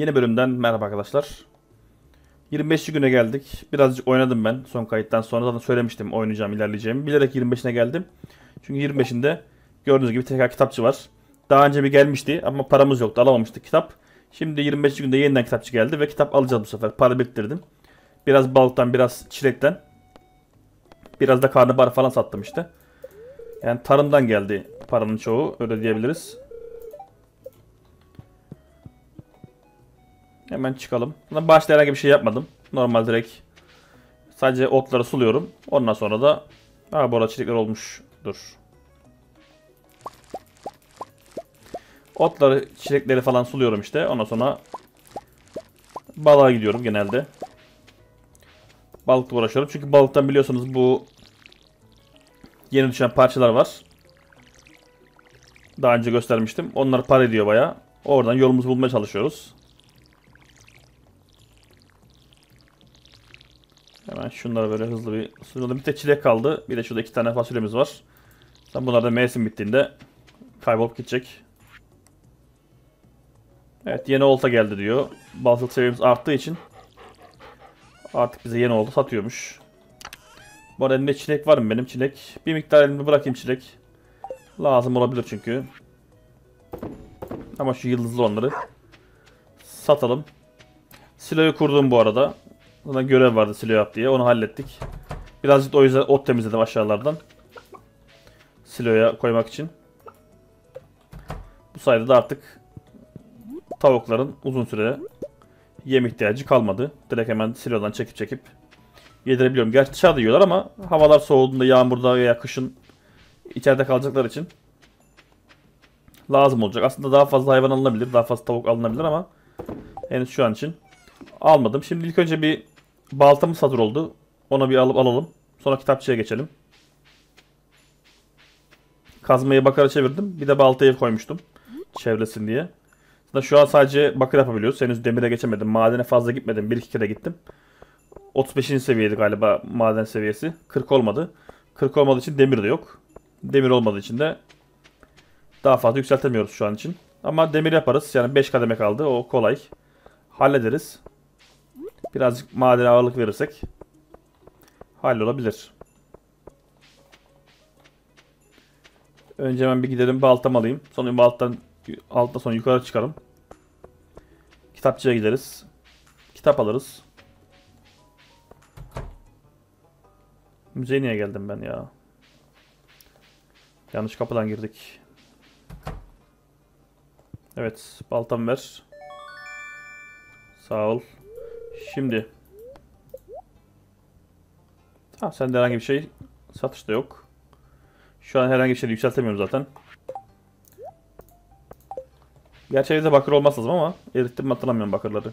Yeni bölümden merhaba arkadaşlar. 25. güne geldik. Birazcık oynadım ben son kayıttan sonra zaten söylemiştim oynayacağım, ilerleyeceğimi. Bilerek 25'ine geldim. Çünkü 25'inde gördüğünüz gibi tekrar kitapçı var. Daha önce bir gelmişti ama paramız yoktu alamamıştık kitap. Şimdi 25. günde yeniden kitapçı geldi ve kitap alacağız bu sefer. Para biriktirdim. Biraz balıktan, biraz çilekten. Biraz da karnabahar falan sattım işte. Yani tarımdan geldi paranın çoğu öyle diyebiliriz. Hemen çıkalım. Başta herhangi bir şey yapmadım. Normal direkt sadece otları suluyorum. Ondan sonra da ha bu arada çiçekler olmuştur. Otları, çiçekleri falan suluyorum işte. Ondan sonra balığa gidiyorum genelde. Balıkla uğraşıyorum. Çünkü balıktan biliyorsunuz bu yeni düşen parçalar var. Daha önce göstermiştim. Onlar par ediyor baya. Oradan yolumuzu bulmaya çalışıyoruz. Şunları böyle hızlı bir sıralım. Bir de çilek kaldı. Bir de şurada iki tane fasulyemiz var. Sen bunlar da mevsim bittiğinde kaybolup gidecek. Evet yeni olta geldi diyor. Balık seviyemiz arttığı için artık bize yeni olta satıyormuş. Bu arada elimde çilek var mı benim çilek? Bir miktar elimde bırakayım çilek. Lazım olabilir çünkü. Ama şu yıldızlı onları satalım. Siloyu kurdum bu arada. Zaten görev vardı silo yap diye. Onu hallettik. Birazcık o yüzden ot temizledim aşağılardan. Siloya koymak için. Bu sayede de artık tavukların uzun süre yem ihtiyacı kalmadı. Direkt hemen silodan çekip çekip yedirebiliyorum. Gerçi dışarıda yiyorlar ama havalar soğuduğunda yağmurda veya kışın içeride kalacaklar için lazım olacak. Aslında daha fazla hayvan alınabilir, daha fazla tavuk alınabilir ama henüz şu an için almadım. Şimdi ilk önce bir baltamız hazır oldu. Ona bir alıp alalım. Sonra kitapçıya geçelim. Kazmayı bakara çevirdim. Bir de baltayı koymuştum. Çevresin diye. Şu an sadece bakır yapabiliyoruz. Henüz demire geçemedim. Madene fazla gitmedim. Bir iki kere gittim. 35. seviyeydi galiba maden seviyesi. 40 olmadı. 40 olmadığı için demir de yok. Demir olmadığı için de daha fazla yükseltemiyoruz şu an için. Ama demir yaparız. Yani 5 kademe kaldı. O kolay. Hallederiz. Birazcık madene ağırlık verirsek hallolabilir. Önce hemen bir gidelim baltam alayım. Sonra baltadan altta sonra yukarı çıkarım. Kitapçıya gideriz. Kitap alırız. Müzeye niye geldim ben ya? Yanlış kapıdan girdik. Evet, baltam ver. Sağ ol. Şimdi. Tamam sende herhangi bir şey satışta yok. Şu an herhangi bir şey yükseltemiyorum zaten. Gerçi evde bakır olmaz lazım ama erittim mi hatırlamıyorum bakırları.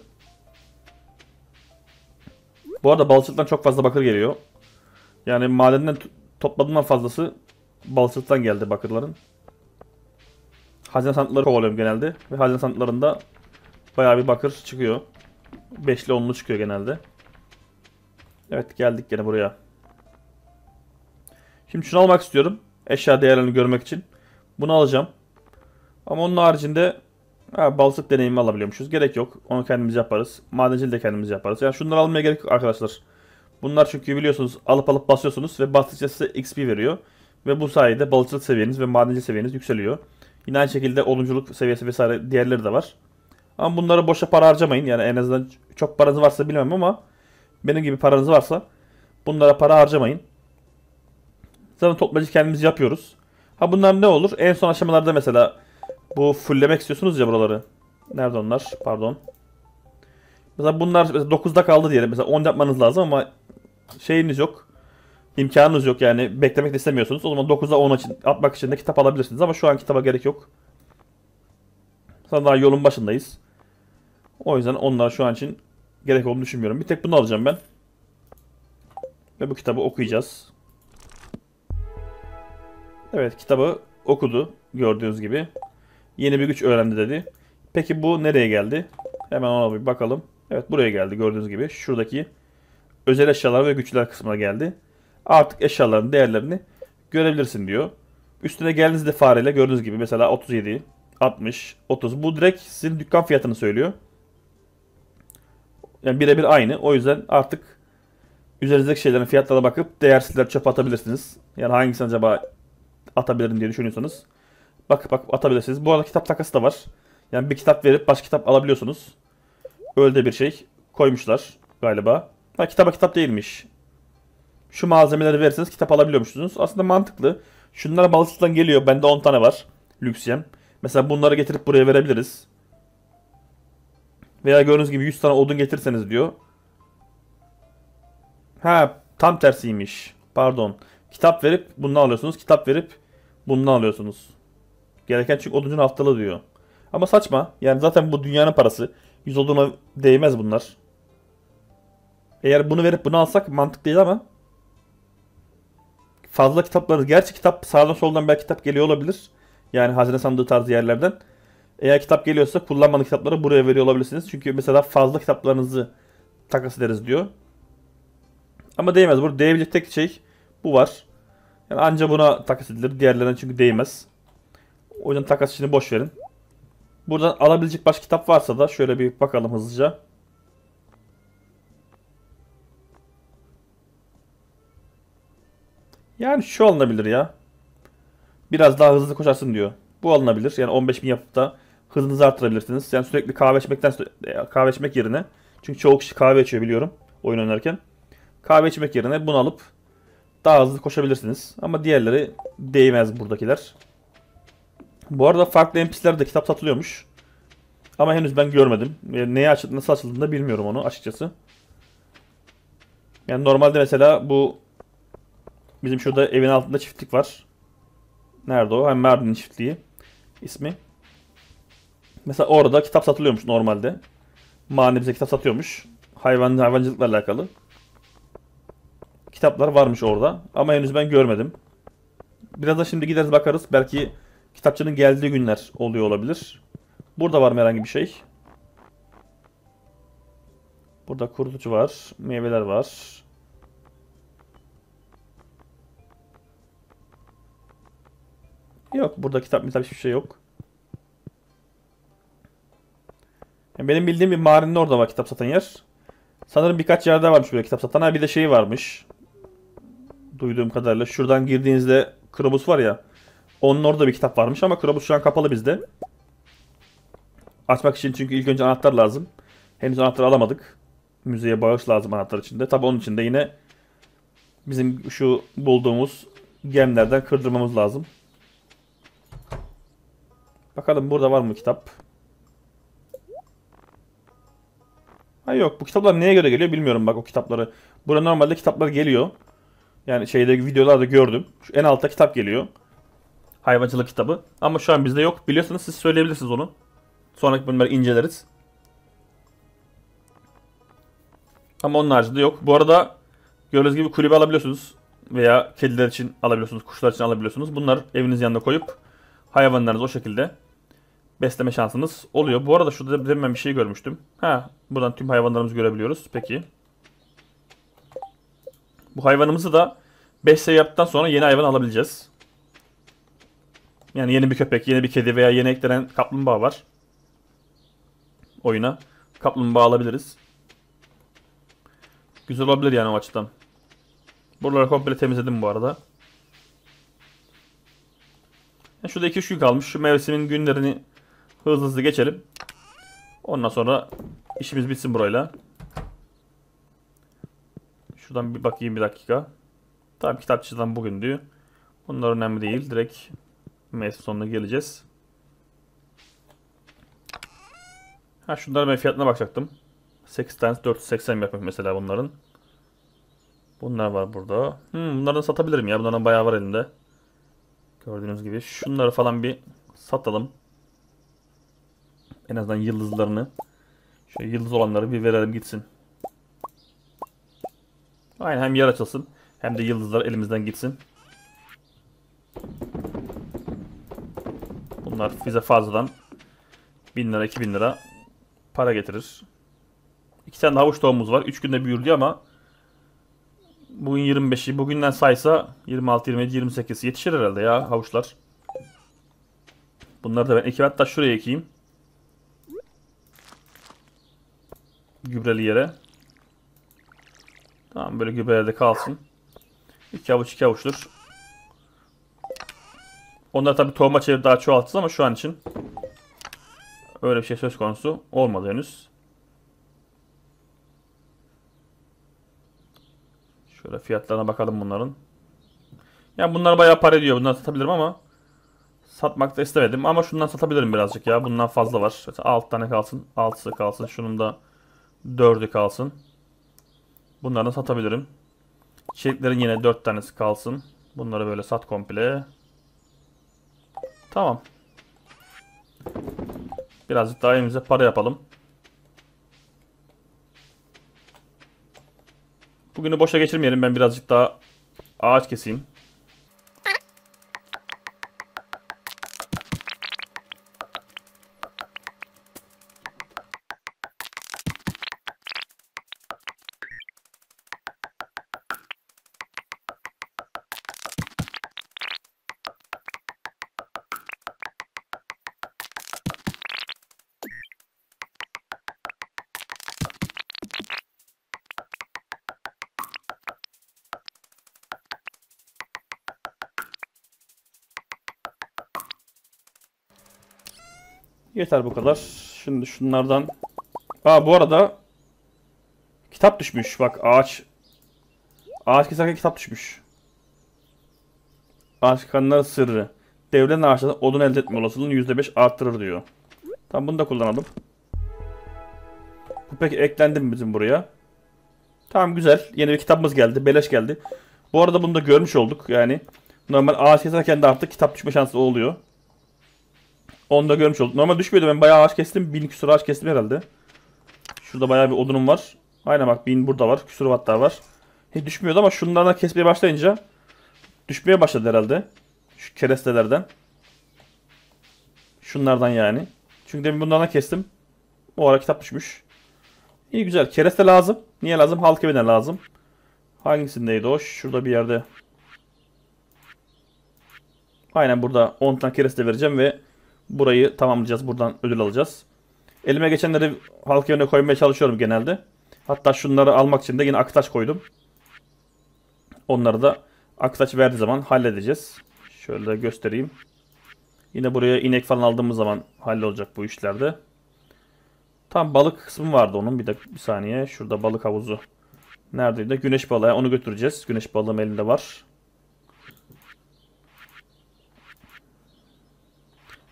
Bu arada balçıktan çok fazla bakır geliyor. Yani madenden topladığımdan fazlası balçıktan geldi bakırların. Hazine sandıkları kovalıyorum genelde. Ve hazine sandıklarında bayağı bir bakır çıkıyor. Beşli onlu çıkıyor genelde. Evet geldik gene buraya. Şimdi şunu almak istiyorum. Eşya değerlerini görmek için. Bunu alacağım. Ama onun haricinde ha, balık deneyimi alabiliyormuşuz. Gerek yok. Onu kendimiz yaparız. Madenciliği de kendimiz yaparız. Yani şunları almaya gerek yok arkadaşlar. Bunlar çünkü biliyorsunuz alıp alıp basıyorsunuz ve bastıkça size XP veriyor. Ve bu sayede balıkçılık seviyeniz ve madencilik seviyeniz yükseliyor. Yine aynı şekilde olumculuk seviyesi vesaire diğerleri de var. Ama bunları boşa para harcamayın. Yani en azından çok paranız varsa bilmem ama benim gibi paranız varsa bunlara para harcamayın. Zaten toplayıcı kendimiz yapıyoruz. Ha bunlar ne olur? En son aşamalarda mesela bu fulllemek istiyorsunuz ya buraları. Nerede onlar? Pardon. Mesela bunlar mesela 9'da kaldı diyelim. Mesela 10 yapmanız lazım ama şeyiniz yok. İmkanınız yok yani beklemek de istemiyorsunuz. O zaman 9'da 10 için atmak için de kitap alabilirsiniz ama şu an kitaba gerek yok. Sonra daha yolun başındayız. O yüzden onlar şu an için gerek olduğunu düşünmüyorum. Bir tek bunu alacağım ben. Ve bu kitabı okuyacağız. Evet kitabı okudu gördüğünüz gibi. Yeni bir güç öğrendi dedi. Peki bu nereye geldi? Hemen ona bir bakalım. Evet buraya geldi gördüğünüz gibi. Şuradaki özel eşyalar ve güçler kısmına geldi. Artık eşyaların değerlerini görebilirsin diyor. Üstüne geldiğinizde fareyle gördüğünüz gibi mesela 37, 60, 30. Bu direkt sizin dükkan fiyatını söylüyor. Yani birebir aynı. O yüzden artık üzerinizdeki şeylerin fiyatlarına bakıp değersizler çöpe atabilirsiniz. Yani hangisini acaba atabilirim diye düşünüyorsanız. Bakıp bakıp atabilirsiniz. Bu arada kitap takası da var. Yani bir kitap verip başka kitap alabiliyorsunuz. Öyle de bir şey koymuşlar galiba. Ha kitaba kitap değilmiş. Şu malzemeleri verirseniz kitap alabiliyormuşsunuz. Aslında mantıklı. Şunlar balıkçıdan geliyor. Bende 10 tane var. Lüksiyem. Mesela bunları getirip buraya verebiliriz. Veya gördüğünüz gibi 100 tane odun getirirseniz diyor. Ha tam tersiymiş. Pardon. Kitap verip bundan alıyorsunuz. Kitap verip bundan alıyorsunuz. Gereken çünkü oduncunun haftalığı diyor. Ama saçma. Yani zaten bu dünyanın parası. 100 oduna değmez bunlar. Eğer bunu verip bunu alsak mantık değil ama fazla kitapları gerçi kitap sağdan soldan belki kitap geliyor olabilir. Yani hazine sandığı tarzı yerlerden. Eğer kitap geliyorsa kullanmadığı kitapları buraya veriyor olabilirsiniz. Çünkü mesela fazla kitaplarınızı takas ederiz diyor. Ama değmez. Burada değebilecek tek şey bu var. Yani anca buna takas edilir. Diğerlerine çünkü değmez. O yüzden takas işini boş verin. Buradan alabilecek başka kitap varsa da şöyle bir bakalım hızlıca. Yani şu alınabilir ya. Biraz daha hızlı koşarsın diyor. Bu alınabilir. Yani 15 bin yapıp da hızınızı arttırabilirsiniz. Yani sürekli kahve içmekten kahve içmek yerine çünkü çoğu kişi kahve içiyor biliyorum oyun oynarken. Kahve içmek yerine bunu alıp daha hızlı koşabilirsiniz. Ama diğerleri değmez buradakiler. Bu arada farklı NPC'lerde kitap satılıyormuş. Ama henüz ben görmedim. Yani neye açıldı, nasıl açıldığını da bilmiyorum onu açıkçası. Yani normalde mesela bu bizim şurada evin altında çiftlik var. Nerede o? Hem Mardin çiftliği ismi. Mesela orada kitap satılıyormuş normalde. Mani bize kitap satıyormuş. Hayvan hayvancılıkla alakalı. Kitaplar varmış orada ama henüz ben görmedim. Biraz da şimdi gideriz bakarız. Belki kitapçının geldiği günler oluyor olabilir. Burada var mı herhangi bir şey? Burada kurutucu var. Meyveler var. Yok. Burada kitap mitap hiçbir şey yok. Yani benim bildiğim bir mağaranın orada var kitap satan yer. Sanırım birkaç yerde varmış böyle kitap satan. Ha bir de şey varmış. Duyduğum kadarıyla. Şuradan girdiğinizde Krobus var ya. Onun orada bir kitap varmış ama Krobus şu an kapalı bizde. Açmak için çünkü ilk önce anahtar lazım. Henüz anahtar alamadık. Müzeye bağış lazım anahtar içinde. Tabi onun için de yine bizim şu bulduğumuz gemlerden kırdırmamız lazım. Bakalım burada var mı kitap? Ha yok bu kitaplar neye göre geliyor bilmiyorum bak o kitapları. Burada normalde kitaplar geliyor. Yani şeyde videolarda gördüm. Şu en altta kitap geliyor. Hayvancılık kitabı. Ama şu an bizde yok. Biliyorsanız siz söyleyebilirsiniz onu. Sonraki bölümleri inceleriz. Ama onun haricinde yok. Bu arada gördüğünüz gibi kulübe alabiliyorsunuz. Veya kediler için alabiliyorsunuz, kuşlar için alabiliyorsunuz. Bunlar evinizin yanına koyup hayvanlarınızı o şekilde besleme şansınız oluyor. Bu arada şurada demin ben bir şey görmüştüm. Ha, buradan tüm hayvanlarımızı görebiliyoruz. Peki. Bu hayvanımızı da 5 sayı yaptıktan sonra yeni hayvan alabileceğiz. Yani yeni bir köpek, yeni bir kedi veya yeni eklenen kaplumbağa var. Oyuna. Kaplumbağa alabiliriz. Güzel olabilir yani o açıdan. Buraları komple temizledim bu arada. Yani şurada 2-3 gün kalmış. Şu mevsimin günlerini hızlı hızlı geçelim. Ondan sonra işimiz bitsin burayla. Şuradan bir bakayım bir dakika. Tabii kitapçıdan bugün diyor. Bunlar önemli değil. Direkt mevsim sonuna geleceğiz. Ha şunların ben fiyatına bakacaktım. 8 tane 480 yapıyor mesela bunların. Bunlar var burada. Hmm, bunlardan satabilirim ya. Bunlardan bayağı var elinde. Gördüğünüz gibi. Şunları falan bir satalım. En azından yıldızlarını. Şöyle yıldız olanları bir verelim gitsin. Aynen hem yer açılsın. Hem de yıldızlar elimizden gitsin. Bunlar bize fazladan 1000 lira 2000 lira para getirir. İki tane havuç tohumumuz var. 3 günde büyürdü ama bugün 25'i bugünden saysa 26, 27, 28 yetişir herhalde ya havuçlar. Bunları da ben ekeyim. Hatta şuraya ekeyim. Gübreli yere. Tamam böyle gübrelerde kalsın. İki avuç iki avuçtur. Onlar tabi tohuma çevirip daha çoğaltacağız ama şu an için öyle bir şey söz konusu olmadı henüz. Şöyle fiyatlarına bakalım bunların. Yani bunlar bayağı para ediyor. Bunları satabilirim ama satmak da istemedim. Ama şundan satabilirim birazcık ya. Bundan fazla var. Mesela 6 tane kalsın. 6'sı kalsın. Şunun da 4'ü kalsın. Bunları satabilirim. Çeliklerin yine 4 tanesi kalsın. Bunları böyle sat komple. Tamam. Birazcık daha elimize para yapalım. Bugünü boşa geçirmeyelim. Ben birazcık daha ağaç keseyim. Yeter bu kadar. Şimdi şunlardan... Aa bu arada kitap düşmüş. Bak ağaç ağaç keserken kitap düşmüş. Ağaç kanları sırrı. Devlet ağaçlardan odun elde etme olasılığını %5 arttırır diyor. Tamam bunu da kullanalım. Bu peki eklendi mi bizim buraya? Tamam güzel. Yeni bir kitabımız geldi. Beleş geldi. Bu arada bunu da görmüş olduk. Yani normal ağaç keserken de artık kitap düşme şansı oluyor. Onu da görmüş olduk. Normal düşmüyordu ben bayağı ağaç kestim. Bin küsur ağaç kestim herhalde. Şurada bayağı bir odunum var. Aynen bak bin burada var. Küsur hatta var. Hiç düşmüyordu ama şunlardan kesmeye başlayınca düşmeye başladı herhalde. Şu kerestelerden. Şunlardan yani. Çünkü demin bunlardan kestim. O ara kitap düşmüş. İyi güzel. Kereste lazım. Niye lazım? Halk evine lazım. Hangisindeydi o? Şurada bir yerde. Aynen burada 10 tane kereste vereceğim ve burayı tamamlayacağız. Buradan ödül alacağız. Elime geçenleri halk evine koymaya çalışıyorum genelde. Hatta şunları almak için de yine aktaş koydum. Onları da aktaş verdiği zaman halledeceğiz. Şöyle göstereyim. Yine buraya inek falan aldığımız zaman hallolacak bu işlerde. Tam balık kısmı vardı onun. Bir de bir saniye. Şurada balık havuzu. Neredeydi? Güneş balığı. Onu götüreceğiz. Güneş balığım elinde var.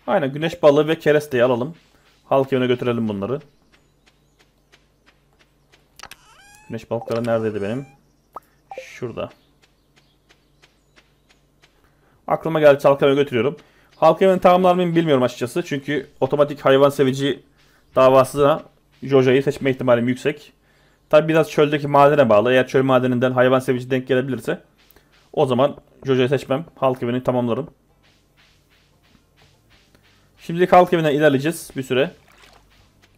Aynen güneş balığı ve keresteyi alalım. Halk evine götürelim bunları. Güneş balıkları neredeydi benim? Şurada. Aklıma geldi halk evine götürüyorum. Halk evini tamamlar mıyım bilmiyorum açıkçası. Çünkü otomatik hayvan sevici davasına Joja'yı seçme ihtimalim yüksek. Tabi biraz çöldeki madene bağlı. Eğer çöl madeninden hayvan sevici denk gelebilirse o zaman Joja'yı seçmem. Halk evini tamamlarım. Şimdilik halk evinden ilerleyeceğiz bir süre.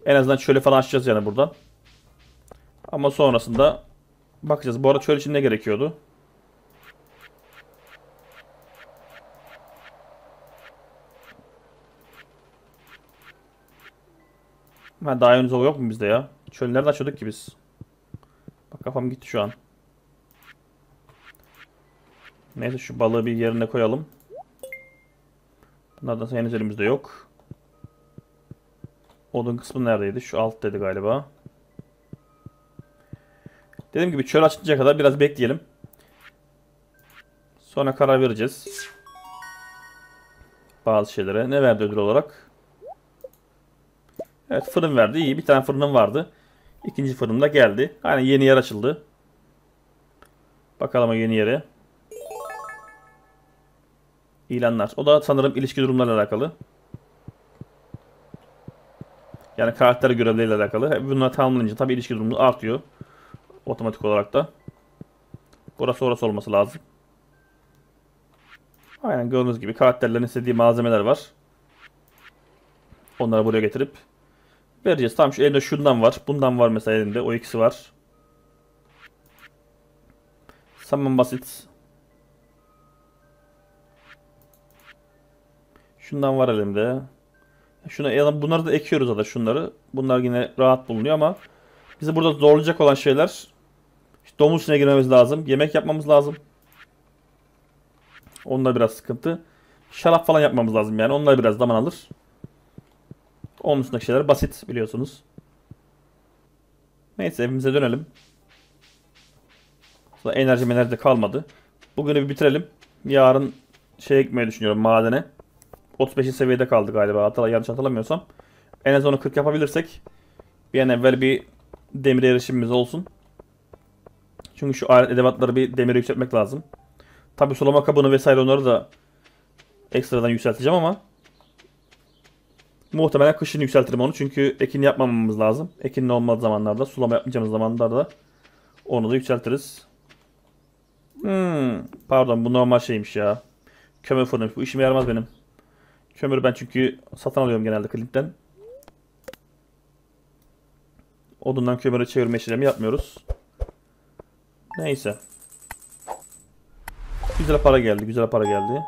En azından çölü falan açacağız yani buradan. Ama sonrasında bakacağız. Bu arada çöl için ne gerekiyordu? Ha, daha henüz o yok mu bizde ya? Çöl nerede açıyorduk ki biz? Bak kafam gitti şu an. Neyse şu balığı bir yerine koyalım. Bunlardan henüz elimizde yok. Odun kısmı neredeydi? Şu alt dedi galiba. Dediğim gibi çöl açıncaya kadar biraz bekleyelim. Sonra karar vereceğiz. Bazı şeylere. Ne verdi ödül olarak? Evet fırın verdi. İyi bir tane fırınım vardı. İkinci fırın da geldi. Hani yeni yer açıldı. Bakalım o yeni yere. İlanlar. O da sanırım ilişki durumlarıyla alakalı. Yani karakter görevleriyle alakalı. Bunlar tamamlanınca tabii ilişki durumu artıyor. Otomatik olarak da. Burası orası olması lazım. Aynen gördüğünüz gibi karakterlerin istediği malzemeler var. Onları buraya getirip vereceğiz. Tamam şu elimde şundan var. Bundan var mesela elimde. O ikisi var. Tamam basit. Şundan var elimde. Şuna ya bunları da ekiyoruz zaten şunları. Bunlar yine rahat bulunuyor ama Bizi burada zorlayacak olan şeyler işte domuz içine girmemiz lazım. Yemek yapmamız lazım. Onlar biraz sıkıntı. Şarap falan yapmamız lazım yani. Onlar biraz zaman alır. Onun dışındaki şeyler basit biliyorsunuz. Neyse evimize dönelim. Sonra enerji enerji de kalmadı. Bugünü bir bitirelim. Yarın şeye gitmeyi düşünüyorum madene. 35. seviyede kaldı galiba. Hatırla, yanlış hatırlamıyorsam. En az onu 40 yapabilirsek bir an evvel bir demir erişimimiz olsun. Çünkü şu alet edevatları bir demire yükseltmek lazım. Tabi sulama kabını vesaire onları da ekstradan yükselteceğim ama muhtemelen kışın yükseltirim onu çünkü ekin yapmamamız lazım. Ekinin olmadığı zamanlarda, sulama yapmayacağımız zamanlarda onu da yükseltiriz. Hmm, pardon bu normal şeymiş ya. Kömür fırını. Bu işime yaramaz benim. Kömürü ben çünkü satın alıyorum genelde Clint'ten. Odundan kömürü çevirme işlemi yapmıyoruz. Neyse. Güzel para geldi. Güzel para geldi.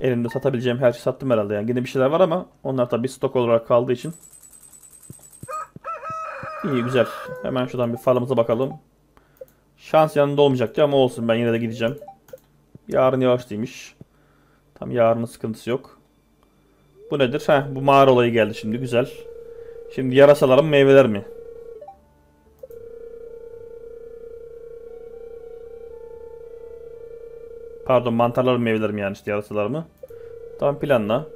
Elimde satabileceğim her şeyi sattım herhalde. Yani yine bir şeyler var ama onlar tabi stok olarak kaldığı için. İyi güzel. Hemen şuradan bir falımıza bakalım. Şans yanında olmayacaktı ama olsun ben yine de gideceğim. Yarın yağışlıymış. Tam yarının sıkıntısı yok. Bu nedir? Heh, bu mağara olayı geldi şimdi güzel. Şimdi yarasaların meyveler mi? Pardon mantarların meyveleri mi yani işte yarasalar mı? Tamam planla.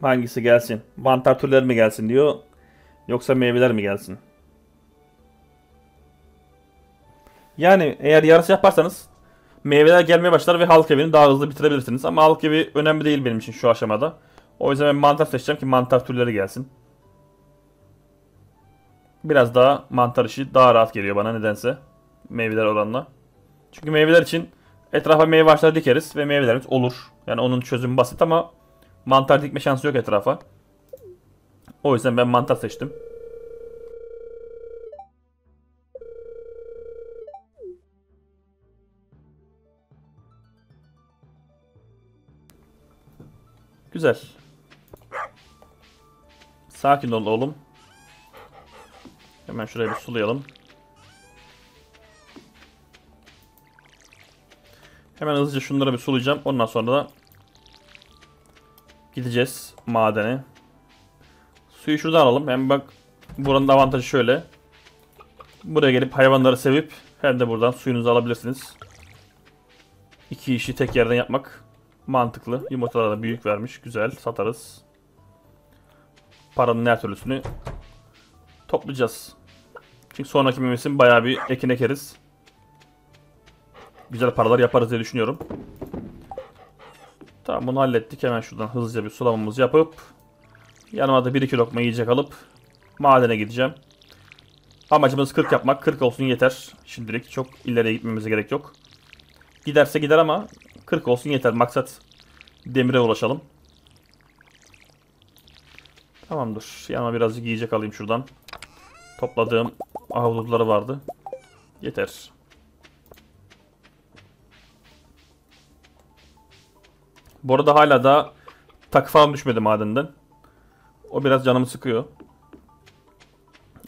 Hangisi gelsin? Mantar türleri mi gelsin diyor. Yoksa meyveler mi gelsin? Yani eğer yarısı yaparsanız meyveler gelmeye başlar ve halk evini daha hızlı bitirebilirsiniz. Ama halk evi önemli değil benim için şu aşamada. O yüzden ben mantar seçeceğim ki mantar türleri gelsin. Biraz daha mantar işi daha rahat geliyor bana nedense. Meyveler oranla. Çünkü meyveler için etrafa meyve ağaçları dikeriz ve meyvelerimiz olur. Yani onun çözümü basit ama mantar dikme şansı yok etrafa. O yüzden ben mantar seçtim. Güzel. Sakin ol oğlum. Hemen şurayı bir sulayalım. Hemen hızlıca şunları bir sulayacağım. Ondan sonra da gideceğiz madene. Suyu şuradan alalım. Hem bak buranın avantajı şöyle. Buraya gelip hayvanları sevip hem de buradan suyunuzu alabilirsiniz. İki işi tek yerden yapmak mantıklı. Yumurtalar da büyük vermiş. Güzel. Satarız. Paranın her türlüsünü toplayacağız. Çünkü sonraki mevsim bayağı bir ekin ekeriz. Güzel paralar yaparız diye düşünüyorum. Tamam bunu hallettik. Hemen şuradan hızlıca bir sulamamızı yapıp yanıma da 1-2 lokma yiyecek alıp madene gideceğim. Amacımız 40 yapmak. 40 olsun yeter. Şimdilik çok ileriye gitmemize gerek yok. Giderse gider ama 40 olsun yeter. Maksat demire ulaşalım. Tamamdır. Yanıma birazcık yiyecek alayım şuradan. Topladığım ahudutları vardı. Yeter. Bu arada hala da takı falan düşmedi madenden. O biraz canımı sıkıyor.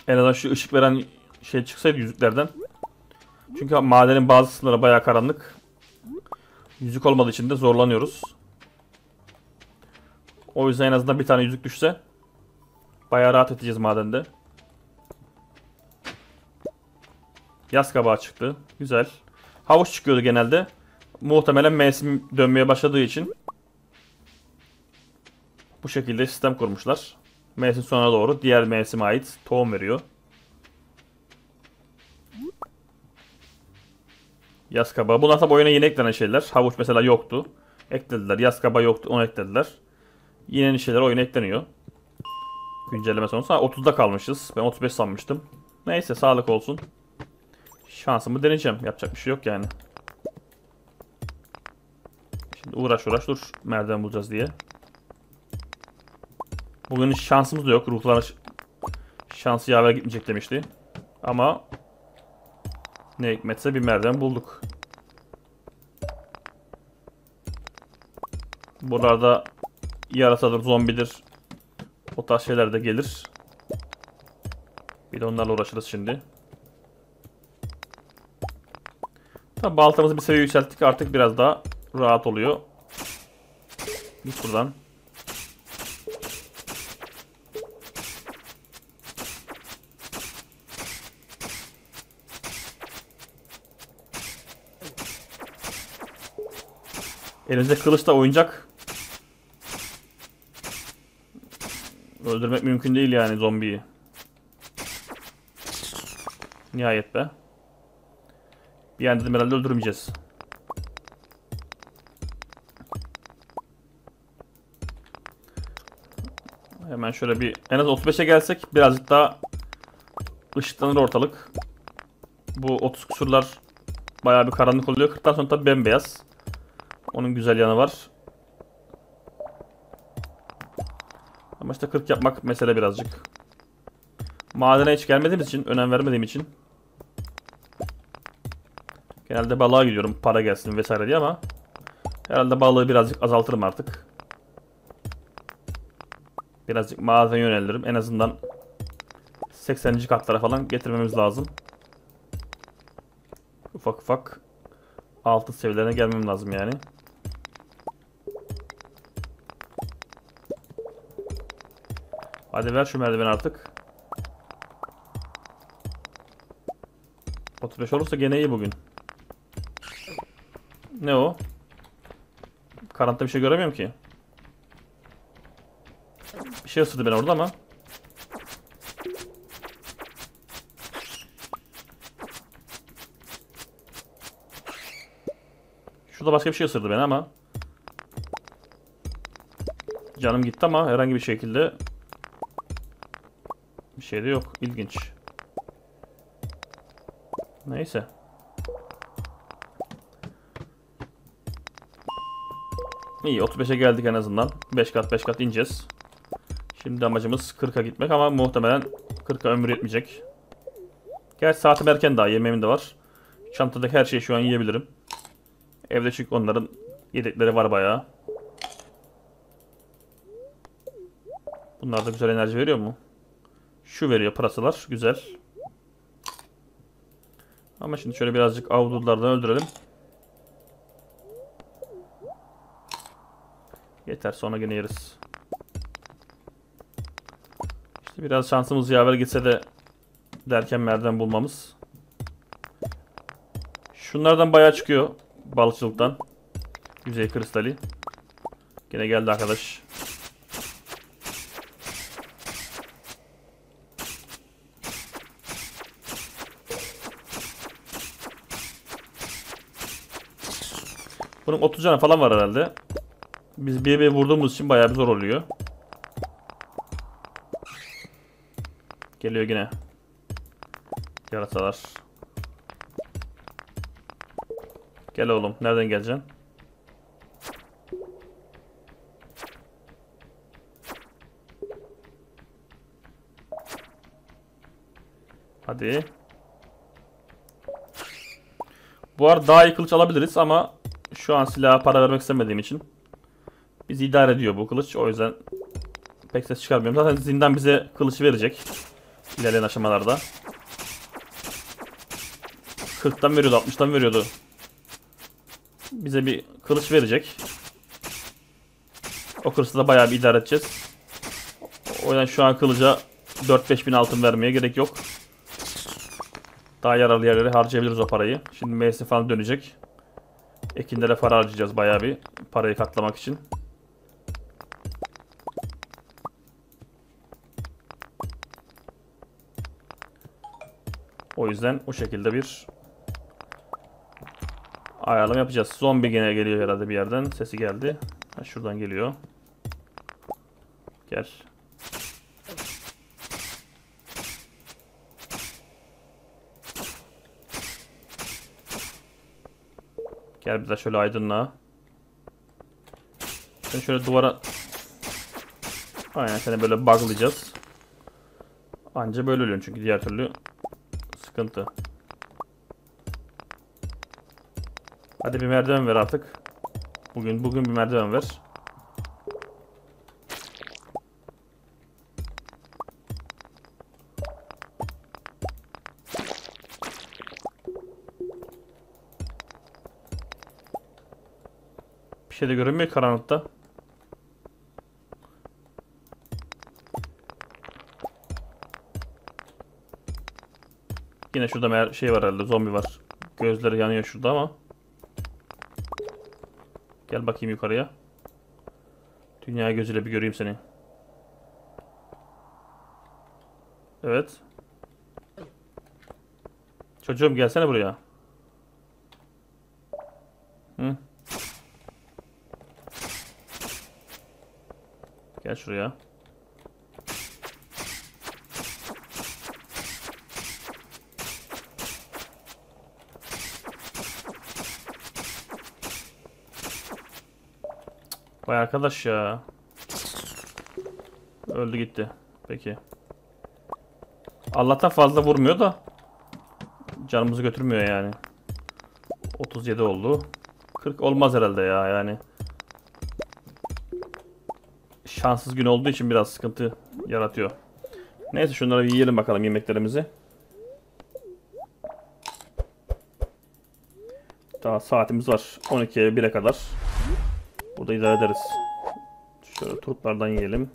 En azından şu ışık veren şey çıksaydı yüzüklerden. Çünkü madenin bazı kısımları bayağı karanlık. Yüzük olmadığı için de zorlanıyoruz. O yüzden en azından bir tane yüzük düşse bayağı rahat edeceğiz madende. Yaz kabağı çıktı. Güzel. Havuç çıkıyordu genelde. Muhtemelen mevsim dönmeye başladığı için bu şekilde sistem kurmuşlar. Mevsim sonuna doğru diğer mevsime ait tohum veriyor. Yaz kabağı. Bunlar tabi oyuna yeni eklenen şeyler. Havuç mesela yoktu. Eklediler. Yaz kabağı yoktu. Onu eklediler. Yeni şeyler oyuna ekleniyor. Güncelleme sonu. 30'da kalmışız. Ben 35 sanmıştım. Neyse sağlık olsun. Şansımı deneyeceğim. Yapacak bir şey yok yani. Şimdi uğraş uğraş dur. Merdiven bulacağız diye. Bugün şansımız da yok. Ruhlar şansı yaver gitmeyecek demişti. Ama ne hikmetse bir merdiven bulduk. Buralarda yarasadır, zombidir O tarz şeyler de gelir. Bir de onlarla uğraşırız şimdi. Tabi baltamızı bir seviye yükselttik artık biraz daha rahat oluyor. Git buradan. Elinizde kılıçla oyuncak. Öldürmek mümkün değil yani zombiyi. Nihayet be. Bir an dedim herhalde öldürmeyeceğiz. Hemen şöyle bir en az 35'e gelsek birazcık daha ışıklanır ortalık. Bu 30 kusurlar bayağı bir karanlık oluyor. 40'tan sonra tabii bembeyaz. Onun güzel yanı var. Ama işte 40 yapmak mesele birazcık. Madene hiç gelmediğimiz için, önem vermediğim için. Genelde balığa gidiyorum para gelsin vesaire diye ama herhalde balığı birazcık azaltırım artık. Birazcık maden yönelirim. En azından 80. katlara falan getirmemiz lazım. Ufak ufak altı seviyelerine gelmem lazım yani. Hadi ver şu merdiveni artık. 35 olursa gene iyi bugün. Ne o? Karanlıkta bir şey göremiyorum ki. Bir şey ısırdı beni orada ama. Şurada başka bir şey ısırdı beni ama. Canım gitti ama herhangi bir şekilde şey yok. İlginç. Neyse. İyi 35'e geldik en azından. 5 kat 5 kat ineceğiz. Şimdi amacımız 40'a gitmek ama muhtemelen 40'a ömür yetmeyecek. Gerçi saatim erken daha yemeğim de var. Çantadaki her şeyi şu an yiyebilirim. Evde çünkü onların yedekleri var bayağı. Bunlar da güzel enerji veriyor mu? Şu veriyor pırasalar. Güzel. Ama şimdi şöyle birazcık avlulardan öldürelim. Yeter sonra gene yeriz. İşte biraz şansımız yaver gitse de derken merdiven bulmamız. Şunlardan bayağı çıkıyor balıkçılıktan. Yüzey kristali. Gene geldi arkadaş. Bunun 30 canı falan var herhalde. Biz bir vurduğumuz için bayağı bir zor oluyor. Geliyor yine. Yarasalar. Gel oğlum. Nereden geleceksin? Hadi. Bu arada daha iyi kılıç alabiliriz ama şu an silaha para vermek istemediğim için bizi idare ediyor bu kılıç. O yüzden pek ses çıkarmıyorum. Zaten zindan bize kılıç verecek. İlerleyen aşamalarda. 40'tan veriyordu, 60'tan veriyordu. Bize bir kılıç verecek. O kılıçla da bayağı bir idare edeceğiz. O yüzden şu an kılıca 4-5 bin altın vermeye gerek yok. Daha yararlı yerlere harcayabiliriz o parayı. Şimdi mevsim falan dönecek. Ekinlere para harcayacağız bayağı bir parayı katlamak için. O yüzden o şekilde bir ayarlama yapacağız. Zombi gene geliyor herhalde bir yerden. Sesi geldi. Ha, şuradan geliyor. Gel. Gel bir de şöyle aydınla. Sen şöyle duvara Aynen seni böyle buglayacağız. Anca böyle ölüyorsun çünkü diğer türlü sıkıntı. Hadi bir merdiven ver artık. Bugün bugün bir merdiven ver. Şey de görünmüyor karanlıkta. Yine şurada meğer şey var herhalde zombi var. Gözleri yanıyor şurada ama. Gel bakayım yukarıya. Dünya gözüyle bir göreyim seni. Evet. Çocuğum gelsene buraya. Hı? Gel şuraya. Vay arkadaş ya. Öldü gitti. Peki. Allah'tan fazla vurmuyor da canımızı götürmüyor yani. 37 oldu. 40 olmaz herhalde ya yani. Şanssız gün olduğu için biraz sıkıntı yaratıyor. Neyse şunları yiyelim bakalım yemeklerimizi. Daha saatimiz var. 12'ye 1'e kadar. Burada idare ederiz. Şöyle turplardan yiyelim.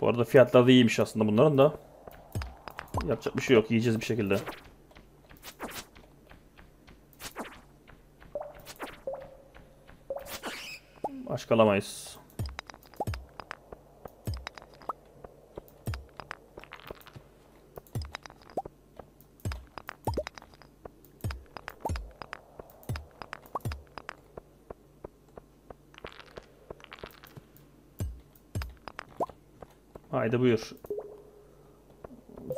Bu arada fiyatlar da iyiymiş aslında bunların da. Yapacak bir şey yok. Yiyeceğiz bir şekilde. Aç kalamayız. Haydi buyur.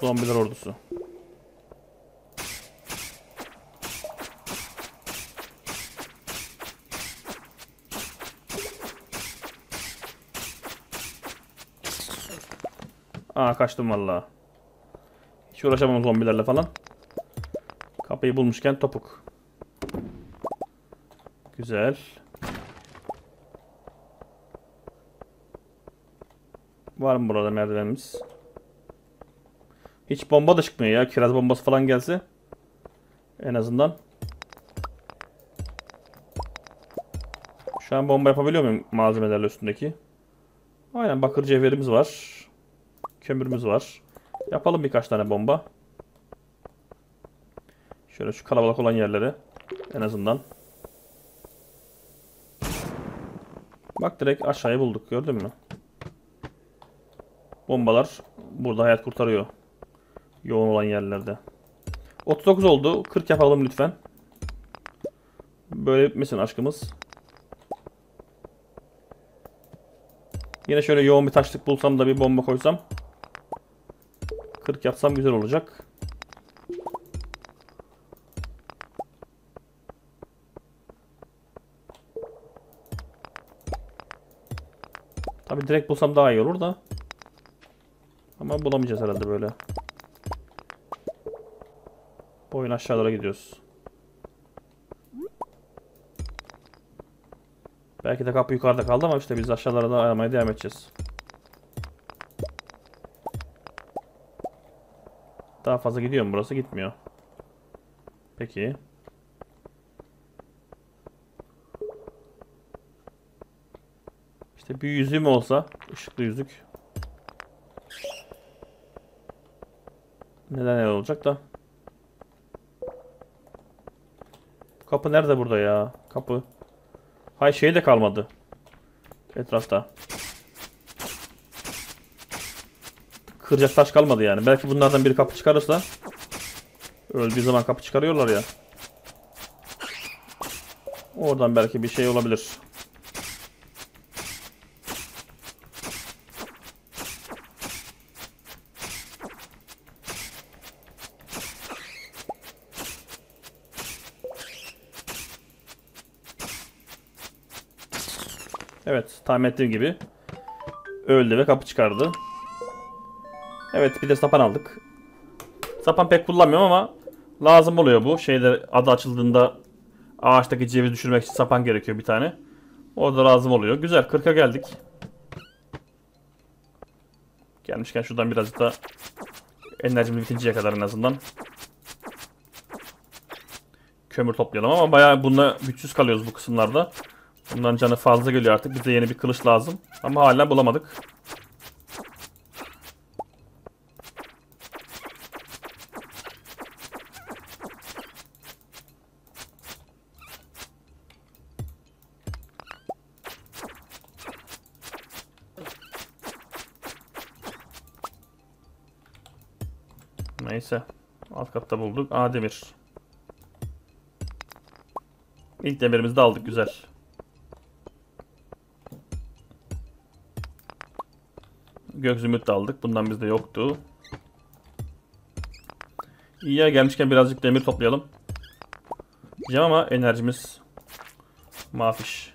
Zombiler ordusu. Aa kaçtım valla. Hiç uğraşamam zombilerle falan. Kapıyı bulmuşken topuk. Güzel. Var mı burada merdivenimiz? Hiç bomba da çıkmıyor ya. Kiraz bombası falan gelse. En azından. Şu an bomba yapabiliyor muyum malzemelerle üstündeki? Aynen bakır cevherimiz var. Kömürümüz var. Yapalım birkaç tane bomba. Şöyle şu kalabalık olan yerlere. En azından. Bak direkt aşağıya bulduk gördün mü? Bombalar burada hayat kurtarıyor. Yoğun olan yerlerde. 39 oldu. 40 yapalım lütfen. Böyle bitmesin aşkımız. Yine şöyle yoğun bir taşlık bulsam da bir bomba koysam. 40 yapsam güzel olacak. Tabi direkt bulsam daha iyi olur da. Ama bulamayacağız herhalde böyle. Boyun aşağılara gidiyoruz. Belki de kapı yukarıda kaldı ama işte biz aşağılara da aramaya devam edeceğiz. Daha fazla gidiyor mu burası? Gitmiyor. Peki. İşte bir yüzüğüm olsa, ışıklı yüzük. Neden öyle olacak da? Kapı nerede burada ya? Kapı. Hay şey de kalmadı. Etrafta. Kıracak taş kalmadı yani. Belki bunlardan biri kapı çıkarırsa. Öldüğü zaman kapı çıkarıyorlar ya. Oradan belki bir şey olabilir. Evet tahmin ettiğim gibi öldü ve kapı çıkardı. Evet bir de sapan aldık. Sapan pek kullanmıyorum ama lazım oluyor bu. Şeyde adı açıldığında ağaçtaki ceviz düşürmek için sapan gerekiyor bir tane. Orada lazım oluyor. Güzel 40'a geldik. Gelmişken şuradan birazcık da enerjimiz bitinceye kadar en azından kömür toplayalım ama bayağı bununla güçsüz kalıyoruz bu kısımlarda. Bundan canı fazla geliyor artık. Bize yeni bir kılıç lazım. Ama hala bulamadık. Katta bulduk. Aa demir. İlk demirimizi de aldık. Güzel. Gök zümrüt de aldık. Bundan bizde yoktu. İyi ya gelmişken birazcık demir toplayalım. Diyeceğim ama enerjimiz mafiş.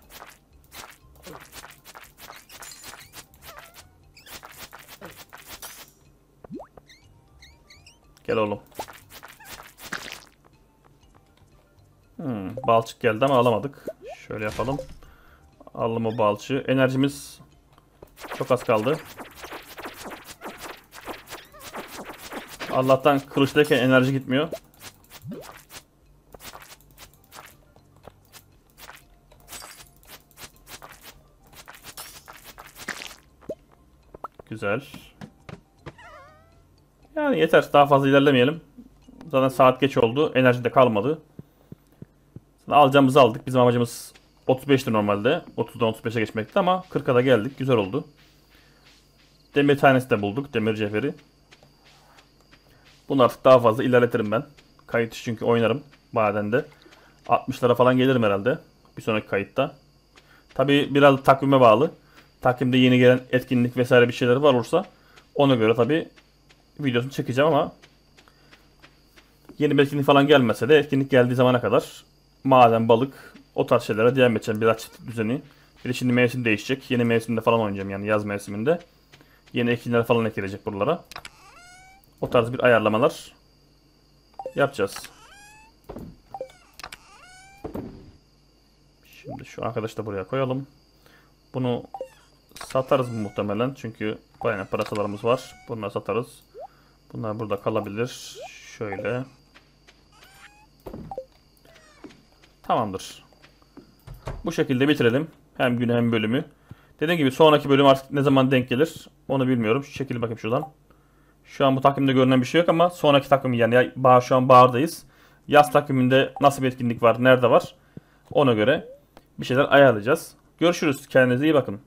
Gel oğlum. Balçık geldi ama alamadık. Şöyle yapalım. Alalım o balçığı. Enerjimiz çok az kaldı. Allah'tan kılıçtayken enerji gitmiyor. Güzel. Yani yeter. Daha fazla ilerlemeyelim. Zaten saat geç oldu. Enerji de kalmadı. Alacağımızı aldık. Bizim amacımız 35'ti normalde. 30'dan 35'e geçmekti ama 40'a da geldik. Güzel oldu. Demir tanesi de bulduk. Demir cevheri. Bunu artık daha fazla ilerletirim ben. Kayıt çünkü oynarım badende. 60'lara falan gelirim herhalde. Bir sonraki kayıtta. Tabi biraz takvime bağlı. Takvimde yeni gelen etkinlik vesaire bir şeyler var olursa ona göre tabi videosunu çekeceğim ama yeni bir etkinlik falan gelmese de etkinlik geldiği zamana kadar maden, balık o tarz şeylere devam edeceğim. Biraz çift düzeni. Bir de şimdi mevsim değişecek. Yeni mevsimde falan oynayacağım yani yaz mevsiminde. Yeni ekinler falan ekilecek buralara. O tarz bir ayarlamalar yapacağız. Şimdi şu arkadaşı da buraya koyalım. Bunu satarız muhtemelen çünkü bayağı parasalarımız var. Bunları satarız. Bunlar burada kalabilir. Şöyle. Tamamdır. Bu şekilde bitirelim. Hem günü hem bölümü. Dediğim gibi sonraki bölüm artık ne zaman denk gelir onu bilmiyorum. Şu şekilde bakayım şuradan. Şu an bu takvimde görünen bir şey yok ama sonraki takvim yani bahar, şu an bahardayız. Yaz takviminde nasıl bir etkinlik var, nerede var ona göre bir şeyler ayarlayacağız. Görüşürüz. Kendinize iyi bakın.